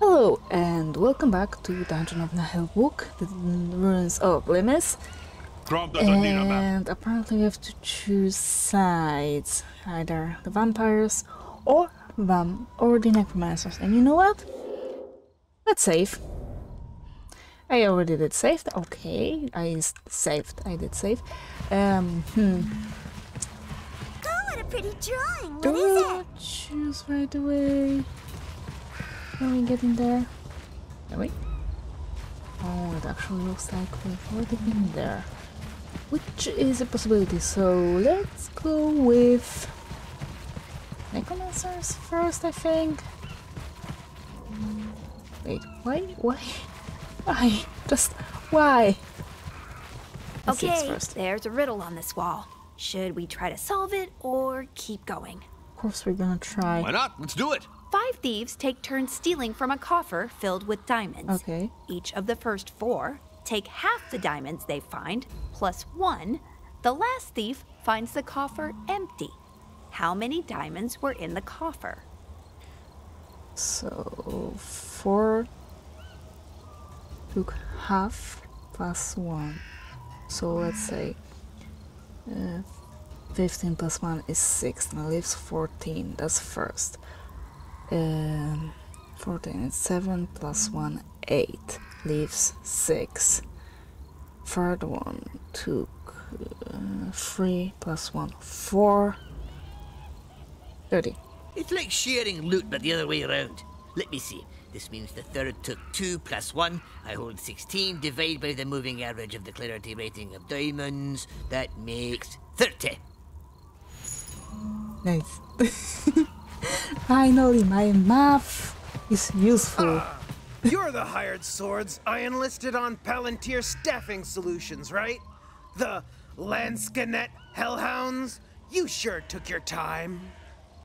Hello and welcome back to Dungeon of Naheulbeuk, the ruins of Limis. And apparently we have to choose sides, either the vampires or vam or the necromancers. And you know what? Let's save. I already did save. Okay, I saved. I did save. Um, hmm. Oh, what a pretty drawing. What Do is it? choose right away? Are we getting there? Are we? Oh, it actually looks like we've already been there. Which is a possibility, so let's go with Necromancers first, I think. Wait, why? Why? Why? Just why? Let's Okay, first. there's a riddle on this wall. Should we try to solve it or keep going? Of course, we're gonna try. Why not? Let's do it. Five thieves take turns stealing from a coffer filled with diamonds. Okay. Each of the first four take half the diamonds they find, plus one. The last thief finds the coffer empty. How many diamonds were in the coffer? So four took half plus one. So let's say uh, 15 plus 1 is 6 and leaves 14. That's first. Um, 14 is 7 plus 1, 8. Leaves 6. Third one took uh, 3 plus 1, 4. 30. It's like sharing loot, but the other way around. Let me see. This means the third took 2 plus 1. I hold 16. Divide by the moving average of the clarity rating of diamonds. That makes 30. Nice. Finally, my math is useful. Ah, you're the hired swords I enlisted on Palantir Staffing Solutions, right? The Lanskanet Hellhounds? You sure took your time.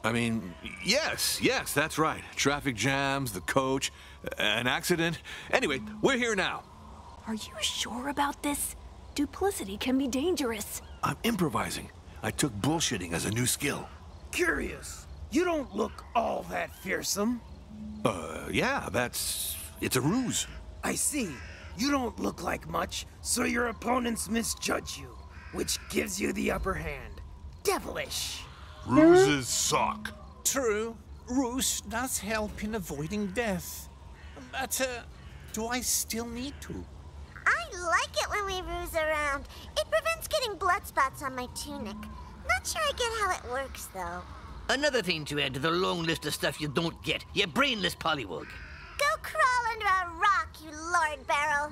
I mean, yes, yes, that's right. Traffic jams, the coach, an accident. Anyway, we're here now. Are you sure about this? Duplicity can be dangerous. I'm improvising. I took bullshitting as a new skill. Curious. You don't look all that fearsome. Uh, yeah, that's. It's a ruse. I see. You don't look like much, so your opponents misjudge you, which gives you the upper hand. Devilish. Ruses suck. True, ruse does help in avoiding death. But, uh, do I still need to? I like it when we ruse around. It prevents getting blood spots on my tunic. Not sure I get how it works, though. Another thing to add to the long list of stuff you don't get. You brainless pollywog. Go crawl under a rock, you Lord Barrel.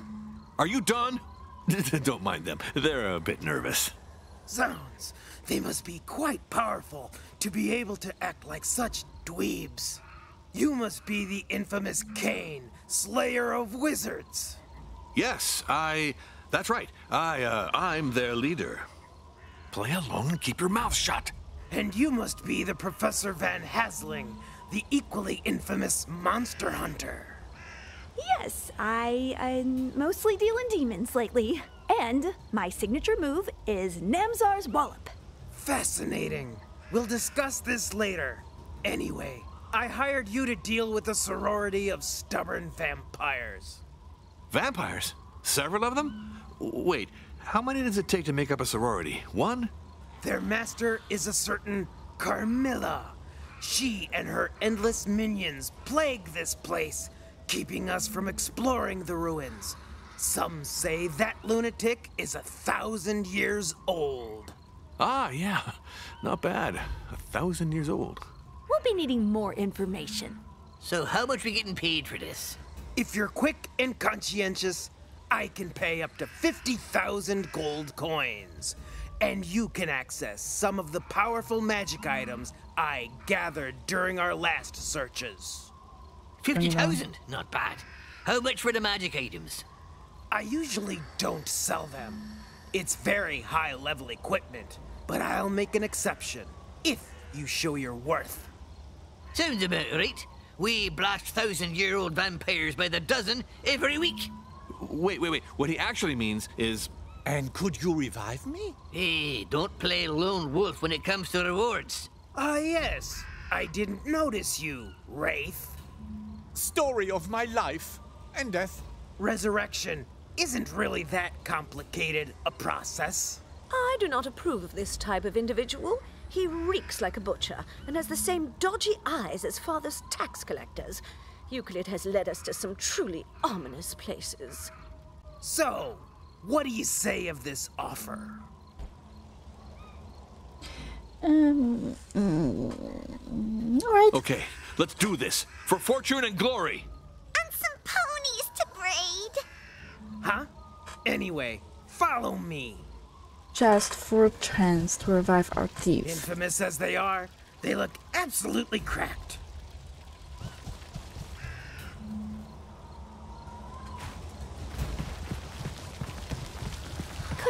Are you done? Don't mind them. They're a bit nervous. Zounds, they must be quite powerful to be able to act like such dweebs. You must be the infamous Kane, slayer of wizards. Yes, I. That's right. I, uh, I'm their leader. Play along and keep your mouth shut. And you must be the Professor Van Hasling, the equally infamous monster hunter. Yes, I, I mostly deal in demons lately. And my signature move is Namzar's Wallop. Fascinating. We'll discuss this later. Anyway, I hired you to deal with a sorority of stubborn vampires. Vampires? Several of them? Wait, how many does it take to make up a sorority? One? Their master is a certain Carmilla. She and her endless minions plague this place, keeping us from exploring the ruins. Some say that lunatic is a thousand years old. Ah, yeah. Not bad. A thousand years old. We'll be needing more information. So how much we getting paid for this? If you're quick and conscientious, I can pay up to 50,000 gold coins. And you can access some of the powerful magic items I gathered during our last searches. 50,000? Uh, Not bad. How much for the magic items? I usually don't sell them. It's very high level equipment, but I'll make an exception if you show your worth. Sounds about right. We blast thousand year old vampires by the dozen every week. Wait, wait, wait. What he actually means is. And could you revive me? Hey, don't play lone wolf when it comes to rewards. Ah, yes. I didn't notice you, Wraith. story of my life and death. Resurrection isn't really that complicated a process. I do not approve of this type of individual. He reeks like a butcher and has the same dodgy eyes as father's tax collectors. Euclid has led us to some truly ominous places. So, what do you say of this offer? Um, mm, alright. Okay, let's do this. For fortune and glory. And some ponies to braid. Huh? Anyway, follow me. Just for a chance to revive our thieves. Infamous as they are, they look absolutely cracked.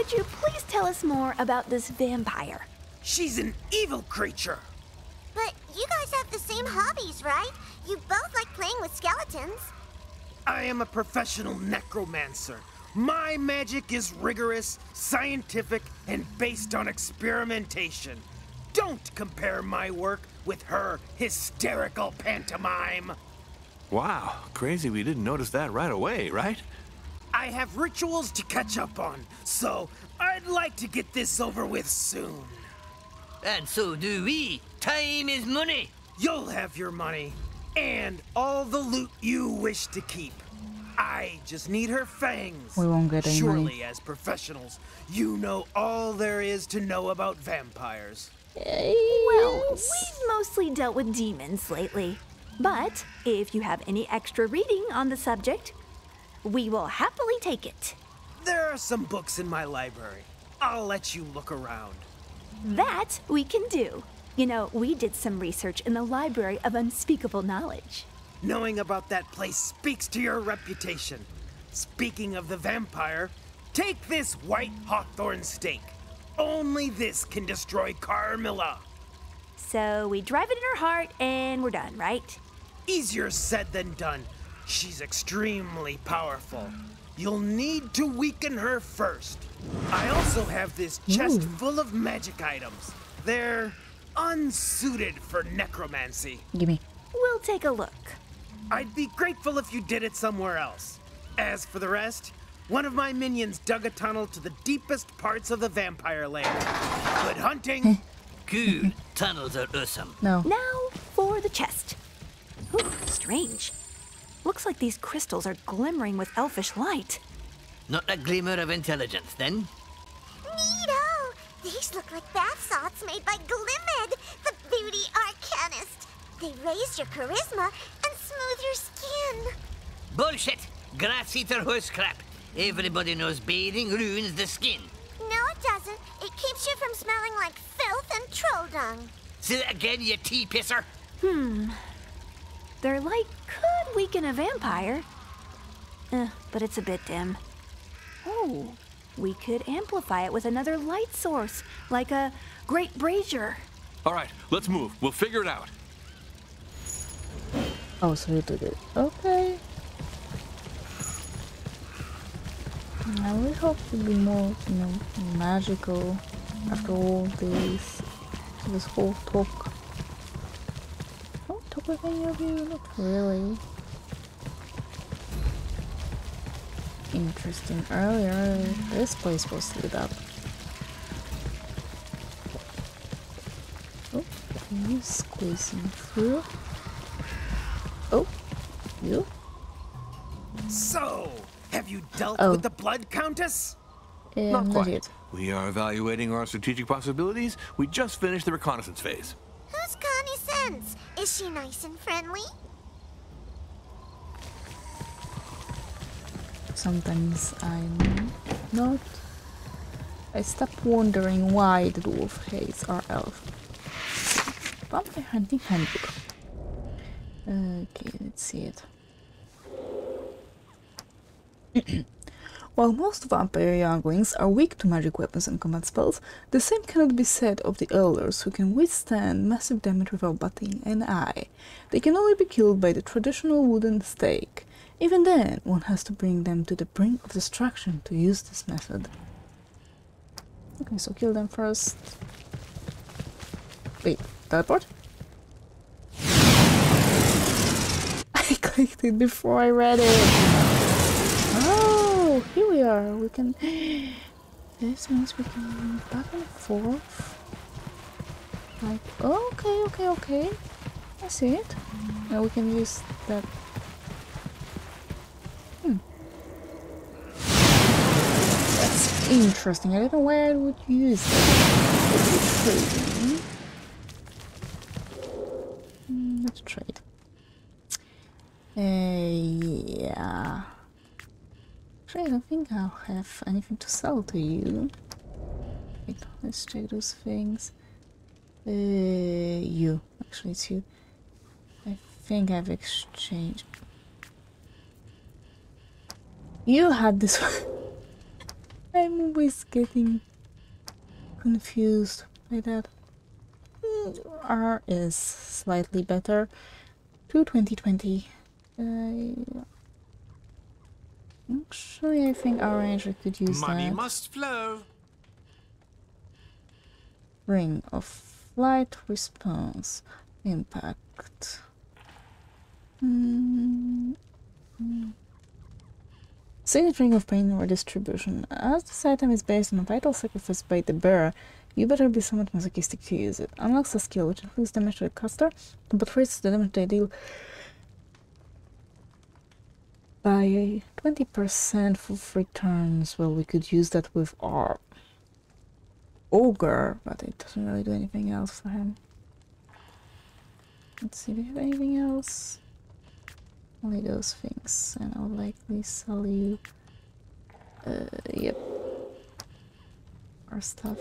Could you please tell us more about this vampire? She's an evil creature. But you guys have the same hobbies, right? You both like playing with skeletons. I am a professional necromancer. My magic is rigorous, scientific, and based on experimentation. Don't compare my work with her hysterical pantomime. Wow, crazy we didn't notice that right away, right? I have rituals to catch up on, so I'd like to get this over with soon. And so do we. Time is money. You'll have your money and all the loot you wish to keep. I just need her fangs. We won't get any money. Surely, as professionals, you know all there is to know about vampires. Well, we've mostly dealt with demons lately. But if you have any extra reading on the subject, we will happily take it. There are some books in my library. I'll let you look around. That we can do. You know, we did some research in the Library of Unspeakable Knowledge. Knowing about that place speaks to your reputation. Speaking of the vampire, take this white hawthorn stake. Only this can destroy Carmilla. So we drive it in her heart and we're done, right? Easier said than done. She's extremely powerful. You'll need to weaken her first. I also have this chest full of magic items. They're unsuited for necromancy. Gimme. We'll take a look. I'd be grateful if you did it somewhere else. As for the rest, one of my minions dug a tunnel to the deepest parts of the vampire land. Good hunting! Good. Tunnels are awesome. No. Now for the chest. Ooh, strange. Looks like these crystals are glimmering with elfish light. Not a glimmer of intelligence, then? Neato! These look like bath salts made by Glimmed, the beauty arcanist. They raise your charisma and smooth your skin. Bullshit! Grass eater horse crap. Everybody knows bathing ruins the skin. No, it doesn't. It keeps you from smelling like filth and troll dung. Say that again, you tea pisser. Hmm. Their light could weaken a vampire. Eh, but it's a bit dim. Oh, we could amplify it with another light source, like a great brazier. All right, let's move. We'll figure it out. Oh, so you did it. Okay. I really hope to be more, you know, magical after all this, this whole talk. Don't talk with any of you, not really. Interesting. Earlier, this place was lit up. Oh, you squeezing through? Oh, you? So, have you dealt Oh. with the Blood Countess? Um, Not quite. yet. We are evaluating our strategic possibilities. We just finished the reconnaissance phase. Who's Connie Sense? Is she nice and friendly? Sometimes I'm not. I stop wondering why the dwarf hates our elf. Vampire hunting handbook. Okay, let's see it. While most vampire younglings are weak to magic weapons and combat spells, the same cannot be said of the elders who can withstand massive damage without batting an eye. They can only be killed by the traditional wooden stake. Even then, one has to bring them to the brink of destruction to use this method. Okay, so kill them first. Wait, teleport? I clicked it before I read it. Oh, here we are. We can. This means we can move back and forth. Like, okay, okay, okay. I see it. Now we can use that. That's interesting. I don't know why I would use that. Hmm, Let's trade. Uh, yeah. Actually, I don't think I'll have anything to sell to you. Wait, let's check those things. Uh, you. Actually, it's you. I think I've exchanged. You had this one. I'm always getting confused by that. Mm, R is slightly better. To 2020. Uh, actually, I think our range I could use Money that. must flow. Ring of flight response impact. Mm, mm. Signet ring of pain or distribution. As this item is based on a vital sacrifice by the bearer, you better be somewhat masochistic to use it. Unlocks a skill which inflicts damage to the caster, but raises the damage they deal by 20% for free turns. Well, we could use that with our ogre, but it doesn't really do anything else for him. Let's see, do we have anything else? Only those things, and I'll likely sell you. Uh, yep. Our stuff.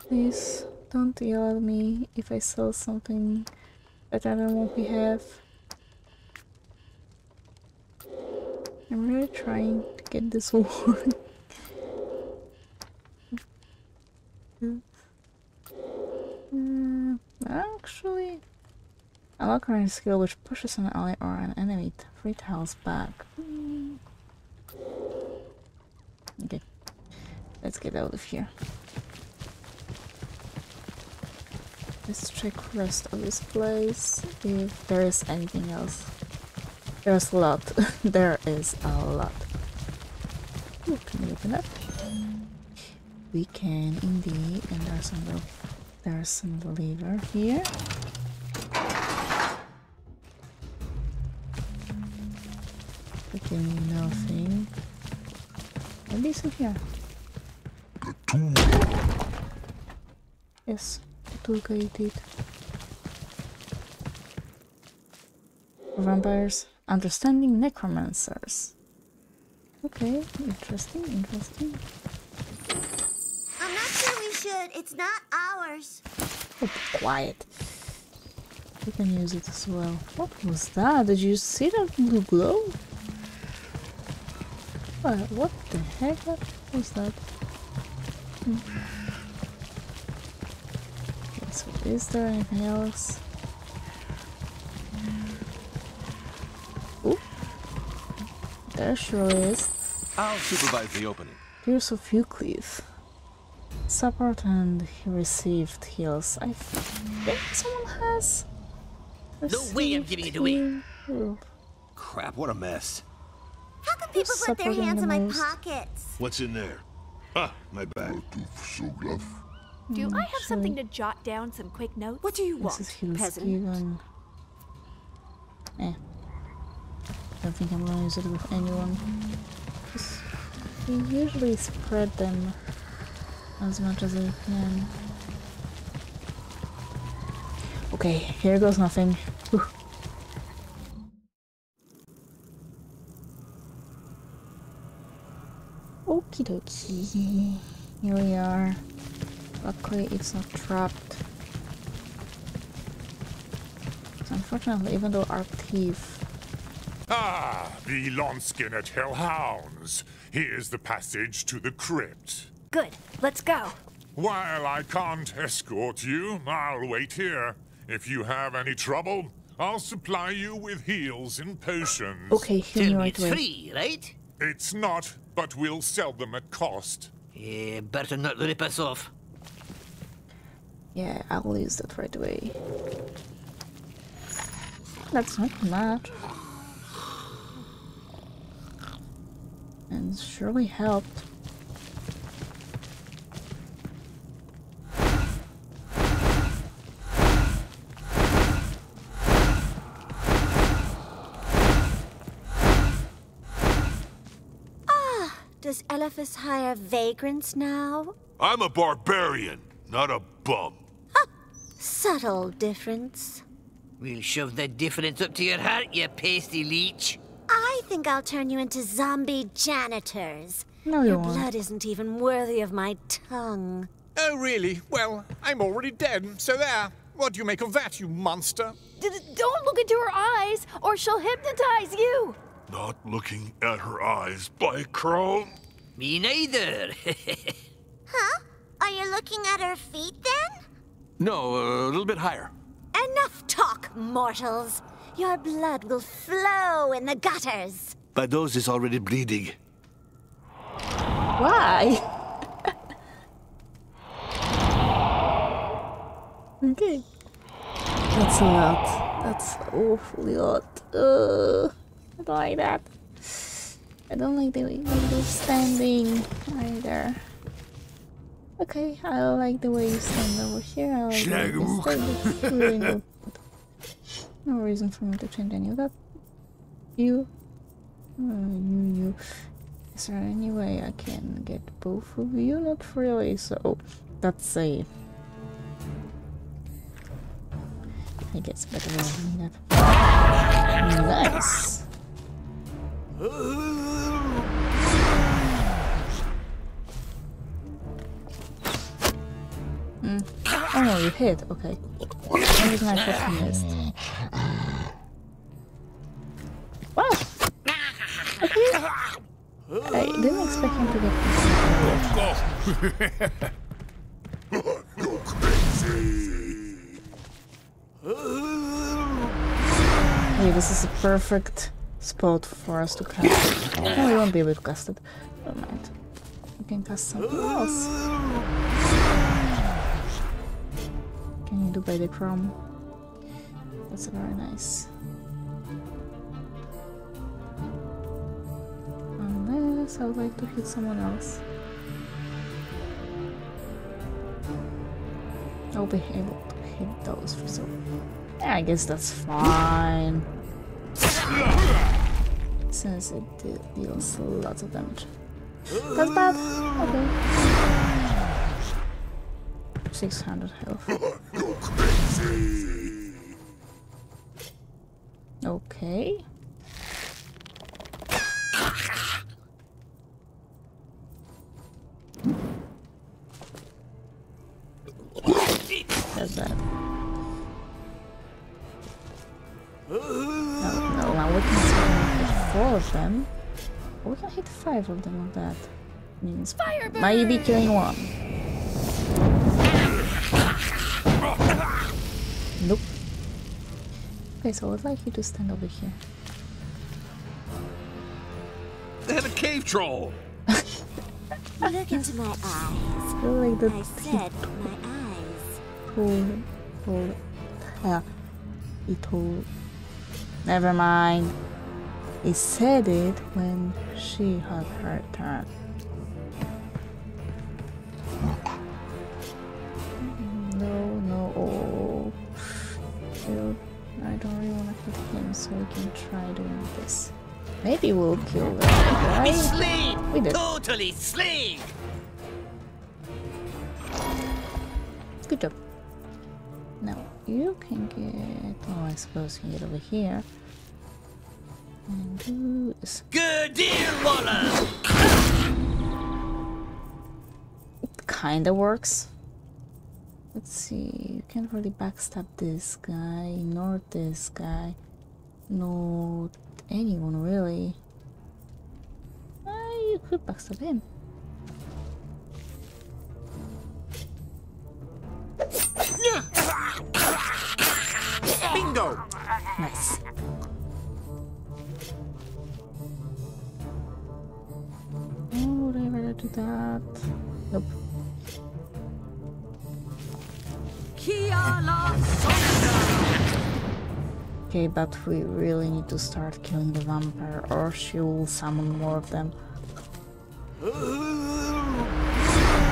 Please don't yell at me if I sell something that I don't want we have. I'm really trying to get this one. Actually, unlock range skill which pushes an ally or an enemy three tiles back. Okay, let's get out of here. Let's check rest of this place if there is anything else. There's a lot. there is a lot. Ooh, can we open that? We can indeed, and there's some there's some lever here. Nothing. Maybe it's in here. Yes, Tulka you did. Vampires, understanding necromancers. Okay, interesting, interesting. I'm not sure we should. It's not ours. Oh, quiet. We can use it as well. What was that? Did you see that blue glow? What, what the heck What was that? Hmm. Okay, so is there anything else? Ooh. There sure is. I'll supervise the opening. Tears of Euclid. Support and he received heals. I think someone has. No way I'm received giving it away. Crap, what a mess. How can people put their hands in my pockets? What's in there? Ah, my bag. Do I have something to jot down some quick notes? What do you This want, is heals peasant? given. Eh. Don't think I'm gonna use it with anyone. Just we usually spread them as much as I can. Okay, here goes nothing. Whew. Okie dokie. Here we are. Luckily, it's not trapped. So unfortunately, even though our thief. Ah, the Lonskin at Hellhounds. Here's the passage to the crypt. Good. Let's go. While I can't escort you, I'll wait here. If you have any trouble, I'll supply you with heals and potions. Okay, heal Tell me me right it's away. free, right? It's not, but we'll sell them at cost. Yeah, better not rip us off. Yeah, I'll use that right away. That's not much. And surely helped Does Elephas hire vagrants now? I'm a barbarian, not a bum. Subtle difference. We'll shove that difference up to your heart, you pasty leech. I think I'll turn you into zombie janitors. No, you Your won't. blood isn't even worthy of my tongue. Oh, really? Well, I'm already dead, so there. What do you make of that, you monster? D- d- don't look into her eyes, or she'll hypnotize you. Not looking at her eyes, by Crow. Me neither. Huh? Are you looking at her feet then? No, a little bit higher. Enough talk, mortals. Your blood will flow in the gutters. My nose is already bleeding. Why? okay. That's a lot. That's awfully lot. Uh, I don't like that. I don't like the way you're standing either. Okay, I like the way you stand over here. I like the way you stand. No, reason for me to change any of that. You. Uh, you, you. Is there any way I can get both of you? Not really, so that's a. I guess better than that. Nice! Hmm. Oh no, you hit, okay. Reason I thought you missed. Wow! Okay. I didn't expect him to get this. Hey, this is a perfect spot for us to cast. Oh, no, we won't be able to cast it. Never mind. We can cast something else. Can you do by the chrome? That's very nice. Unless I would like to hit someone else. I'll be able to hit those for so. Yeah, I guess that's fine. Since it de- deals lots of damage. That's bad. Okay. 600 health. Okay. That's bad. No, no, now we can four of them. We can hit five of them of that. Means maybe killing one. Nope. Okay, so I'd like you to stand over here. They had a cave troll. Look into my eyes. I feel like the I said my eyes. told, told, yeah, he told. Never mind. He said it when she had her turn. No, no, oh. Dude, I don't really want to hit him, so we can try doing this. Maybe we'll kill the Me guy. slain! We did. Totally slain! Good job. Now you can get. Oh, I suppose you can get over here and do this. Good deal, Waller! It kinda works. Let's see. You can't really backstab this guy, nor this guy, nor anyone really. Uh, you could backstab him. Bingo! Nice. That? Nope. Okay, but we really need to start killing the vampire or she will summon more of them.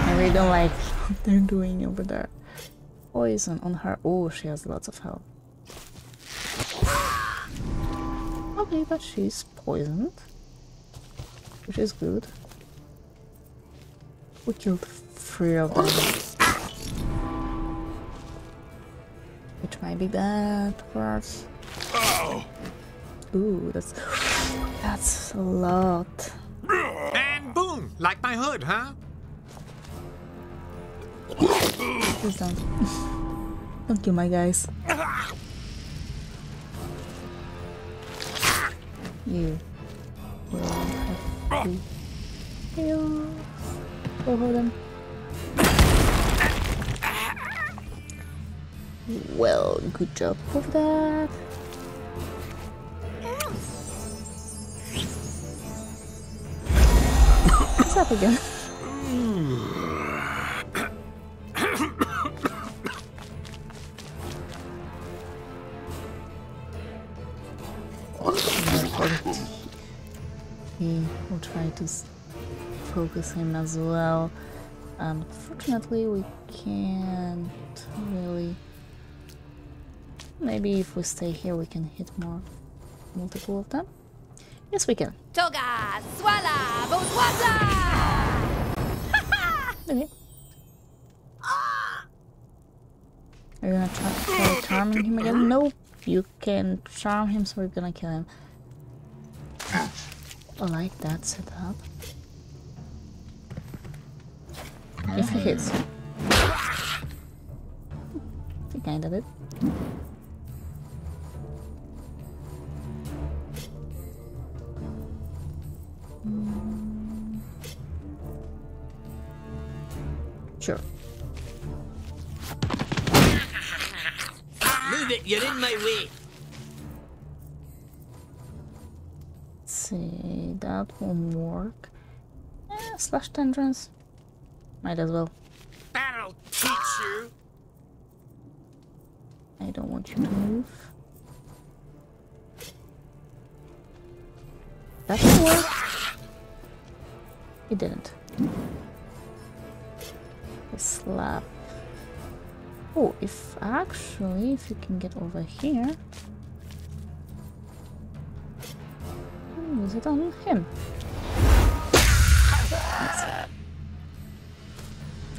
I really don't like what they're doing over there. Poison on her. Oh, she has lots of health. Okay, but she's poisoned. Which is good. We killed three of them. Which might be bad for us. Oh! Ooh, that's that's a lot. And boom! Like my hood, huh? Please don't. don't kill my guys. You will have to over them. Well, good job of that. What's up again? Focus him as well. Um, Unfortunately, we can't really. Maybe if we stay here, we can hit more, multiple of them. Yes, we can. Toga, swala, bonsoir! Okay. Are you gonna try, try charming him again? Nope. You can charm him, so we're gonna kill him. Ah. I like that setup. If he hits. He kinda did. Sure. Move it, you're in my way. Let's see, that won't work. Eh, slash tendrils. Might as well. That'll teach you. I don't want you to move. That can work. It didn't. A slap. Oh, if actually, if you can get over here, use it on him.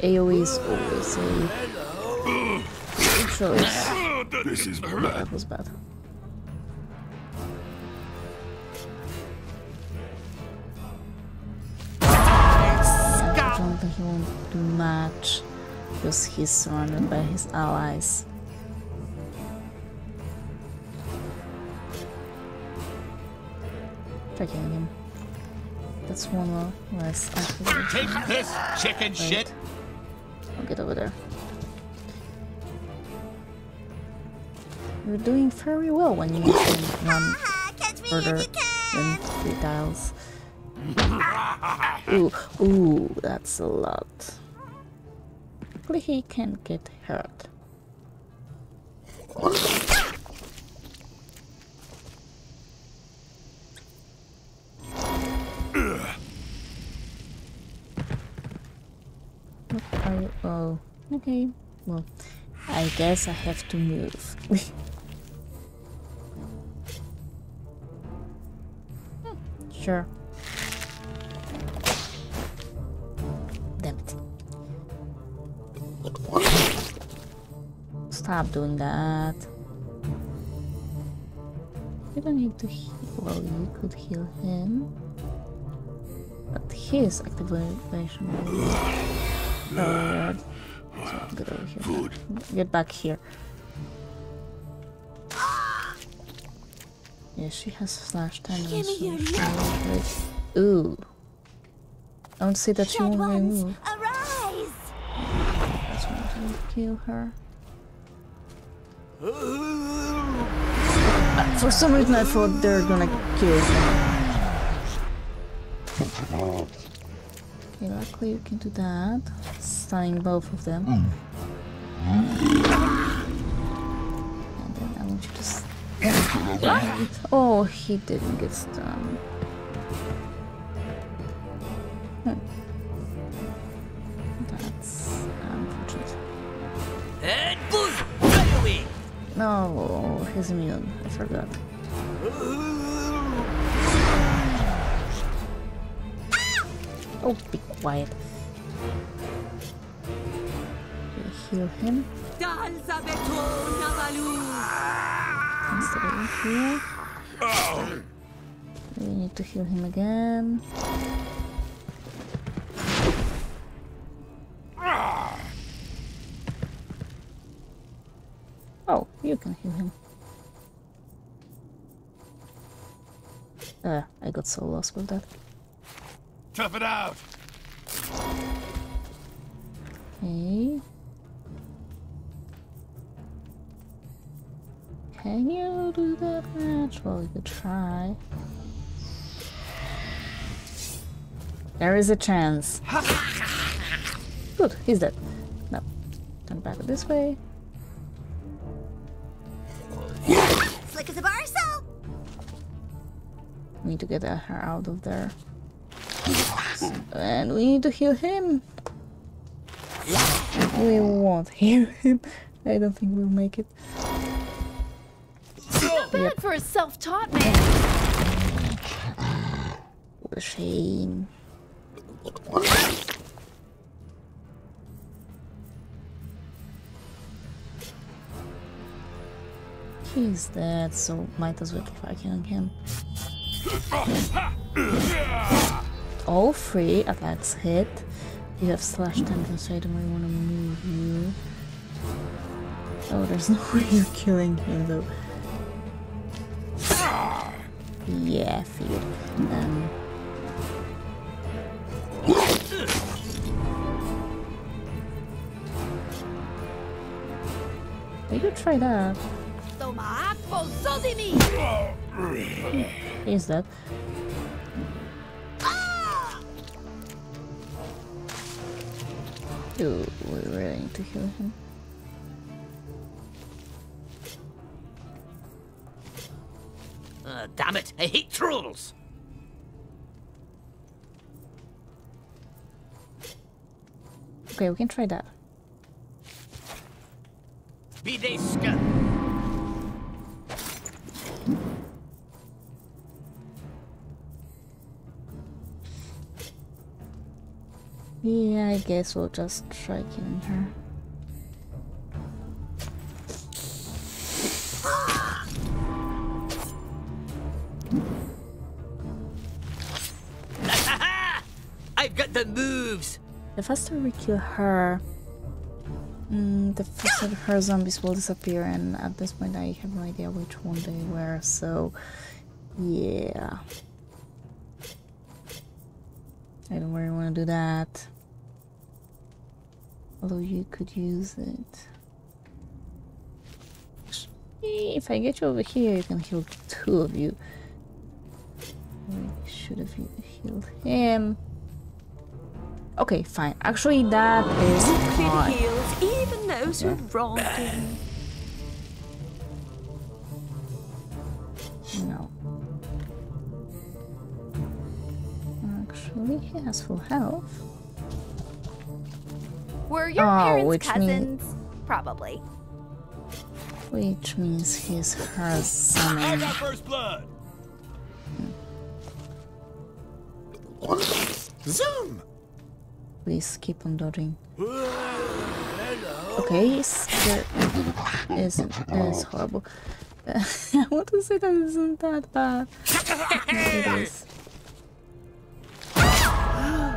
AoE is always a good choice. This is Oh, that was bad. Unfortunately, he won't do much because he's surrounded by his allies. Try killing him. That's one less activation. Take this, chicken Wait. shit. Get over there. You're doing very well when you can run further than three tiles. Ooh, ooh, that's a lot. Hopefully he can get hurt. Okay. Well, I guess I have to move. Sure. Damn it. Stop doing that. You don't need to heal. Well, you could heal him. But his activation Oh, so get over here. Get back here. Yeah, she has slash tendons. Give me so your she knife. won't. Ooh. I want to say that she won't ones, remove. arise! That's one to kill her. For some reason I thought they're gonna kill her. Okay, luckily you can do that. Stunning both of them. And then I want you to Oh, he didn't get stunned. Hmm. That's unfortunate. And boom! Right away! No, he's immune. I forgot. Oh, be quiet. Heal him. Of here. We need to heal him again. Oh, you can heal him. Uh, I got so lost with that. Tough it out. Okay. Can you do that match? Well, you could try. There is a chance. Good, he's dead. No. Turn back this way. Slick as a bar of soap. We need to get her out of there. And we need to heal him. We won't heal him. I don't think we'll make it. Bad for a self-taught man. What a shame. He's dead, so might as well try killing him. All three attacks hit. You have slash tendrils, so I don't really want to move you. Oh, there's no way you're killing him though. Yeah, figured. Um, we could try that. Is that. Ooh, we really need to heal him. Damn it! I hate trolls! Okay, we can try that. Be they scum! Yeah, I guess we'll just try killing her. The faster we kill her, mm, the faster her zombies will disappear, and at this point I have no idea which one they were, so yeah. I don't really want to do that. Although you could use it. If I get you over here, you can heal two of you. I should have healed him. Okay, fine. Actually, that is It fine. heals even those who wronged him. No. Actually, he has full health. Were your Oh, parents which mean- cousins? Probably. Which means he's her son. I got first blood. Hmm. Zoom! Please keep on dodging. Okay, scare is is horrible. I want to say that isn't that bad. But it is.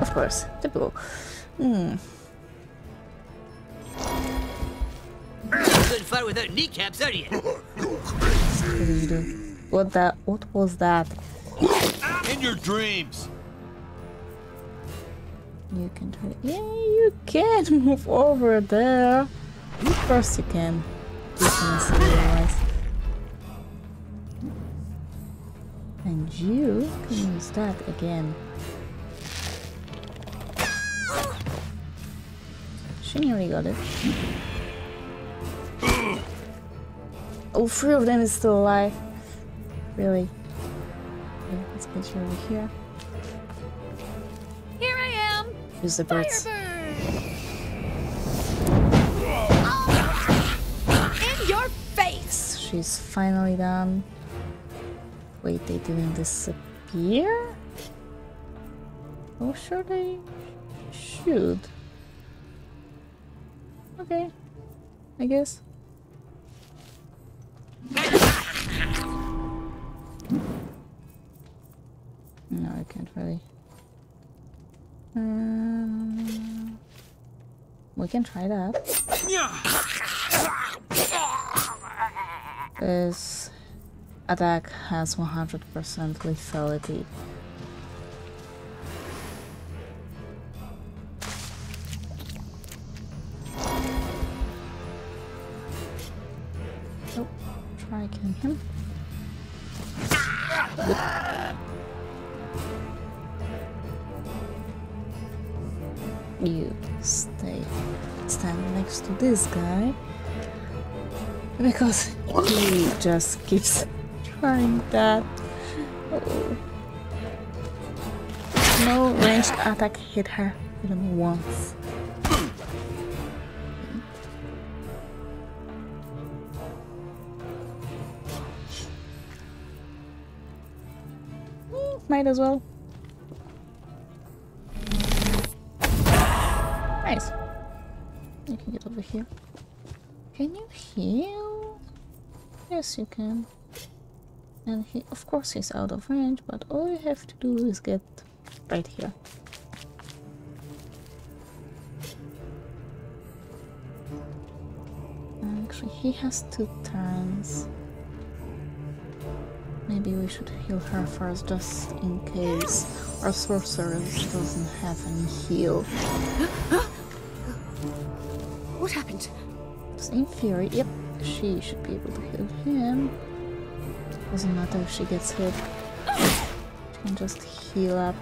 Of course, typical. Hmm. Good far without kneecaps, are you? What did you do? What that? What was that? In your dreams. You can try. Yeah, you can move over there. Of course you can. And you can use that again. She nearly got it. Oh, three of them is still alive. Really? Let's put you over here. Use the birds. In your face. She's finally done. Wait, they didn't disappear? Oh, sure they should. Okay, I guess. No, I can't really. Um, we can try that. This attack has 100% lethality. Oh, try killing him. You to this guy because he just keeps trying that. Oh. No ranged attack hit her even once. Might as well. Yes, you can. And he, of course, he's out of range, but all you have to do is get right here. Actually, he has two turns. Maybe we should heal her first, just in case our sorceress doesn't have any heal. What happened? In theory, yep, she should be able to heal him. Doesn't matter if she gets hit. She can just heal up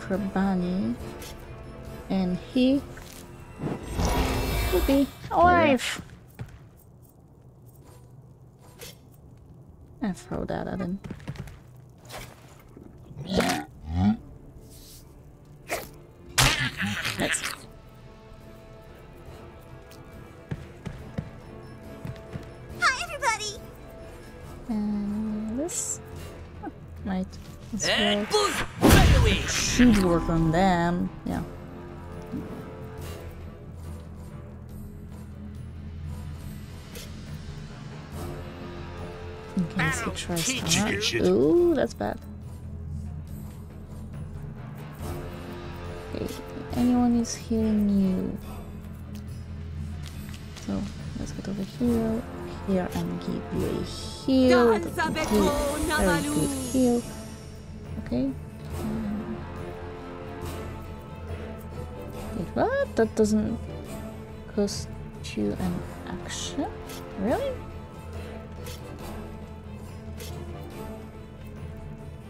Prabani. And he will be alive. And throw that at him. Should work on them. Yeah. In case he tries to you run. shit. Ooh, that's bad. Okay, anyone is healing you. So let's get over here, here, and give you a heal. That Very good heal. Okay. What? That doesn't cost you an action? Really?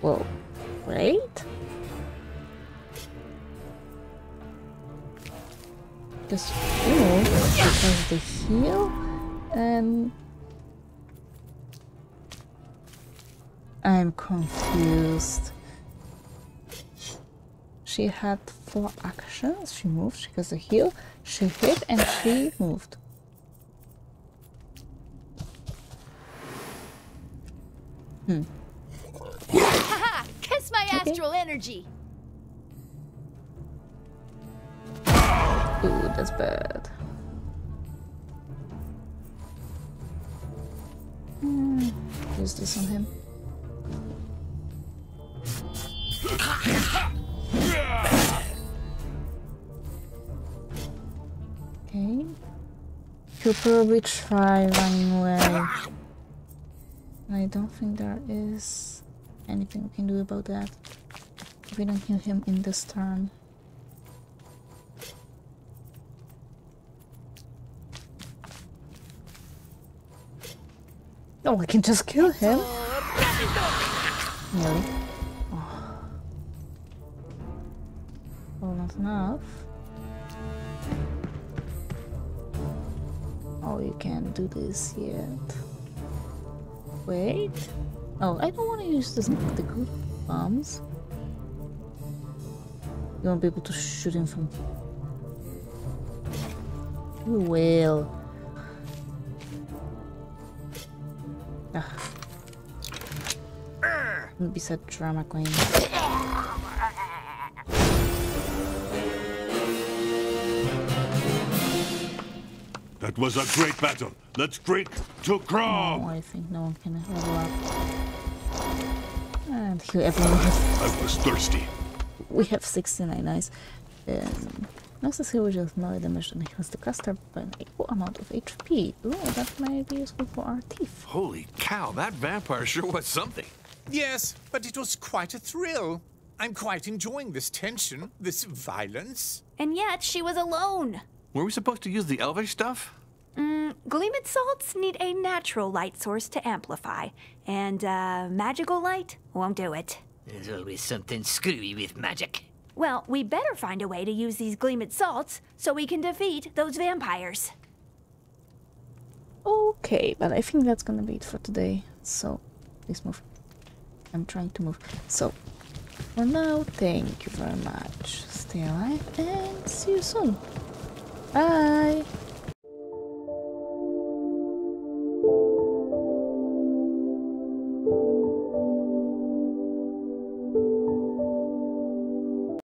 Whoa. Wait? Just heal because the heal and I'm confused. She had four actions. She moved, she got the heal, she hit, and she moved. Hmm. Haha! Kiss my Okay. astral energy. Ooh, that's bad. Hmm. Use this on him. He'll probably try running away. I don't think there is anything we can do about that. If we don't kill him in this turn. Oh, I can just kill him. Really? Oh. Well, not enough. You can't do this yet. Wait. Oh, I don't want to use this, the good bombs. You won't be able to shoot him from. You will. Ah. Bisa drama queen. That was a great battle. Let's drink to Krav. Oh, I think no one can level up. And here everyone has. I was thirsty. We have 69 eyes. Um, Noxus here just melee damage and heals the caster by an equal amount of HP. Ooh, that might be useful for our teeth. Holy cow, that vampire sure was something. Yes, but it was quite a thrill. I'm quite enjoying this tension, this violence. And yet she was alone. Were we supposed to use the elvish stuff? Mm, Gleamid salts need a natural light source to amplify, and uh, magical light won't do it. There's always something screwy with magic. Well, we better find a way to use these Gleamid salts so we can defeat those vampires. Okay, but I think that's gonna be it for today. So, please move. I'm trying to move. So, for now, thank you very much. Stay alive and see you soon. Bye!